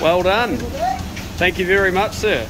Well done. Thank you very much, sir.